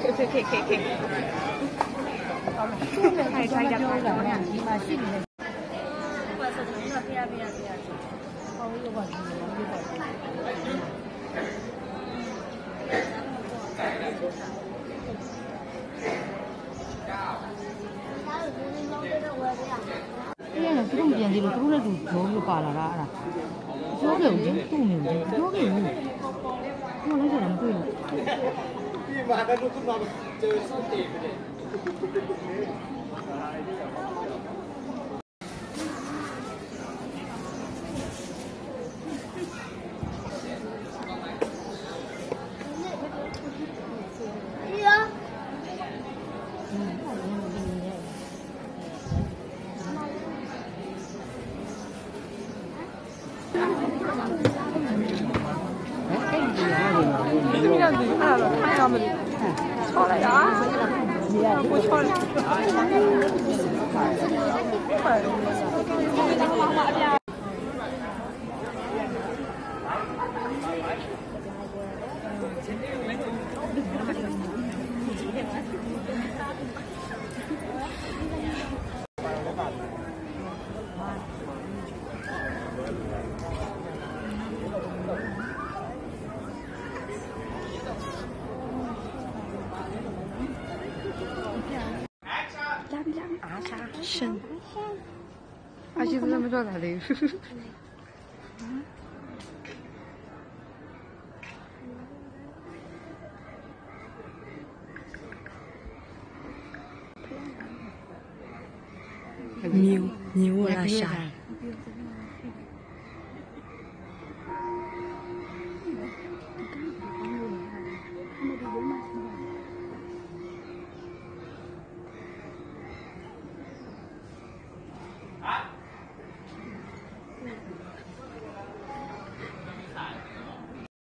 可以可以可以可以。太太阳太阳亮，起码心里。我是同意了，不要不要不要。好，有关系，有关系。အဲ့ဒါသူတို့ပြန်ကြည့်လို့သူတို့လည်းသူကြောပြီးပါလာတာအဲ့ဒါကြောခဲ့ဦးချင်းသူ့မျိုးချင်းကြောခဲ့ဦးဘာလဲဆိုတာမတွေ့ဘူး ี่มาแล้วลุกขึ้นมาเจอส้นตีนไปเลยเยอะ Finland är här, Amerika. Kolla, ja. På Charlie. 阿莎生，阿西子那么做的嘞？牛牛阿莎。